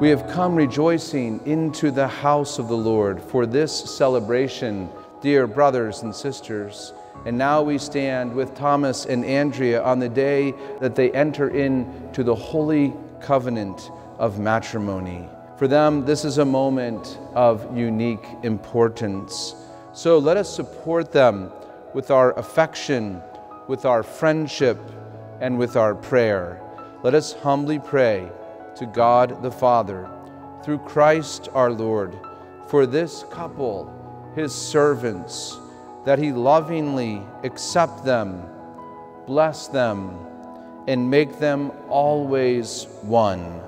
We have come rejoicing into the house of the Lord for this celebration, dear brothers and sisters. And now we stand with Thomas and Andrea on the day that they enter into the holy covenant of matrimony. For them, this is a moment of unique importance. So let us support them with our affection, with our friendship, and with our prayer. Let us humbly pray to God the Father through Christ our Lord for this couple, his servants, that he lovingly accept them, bless them, and make them always one.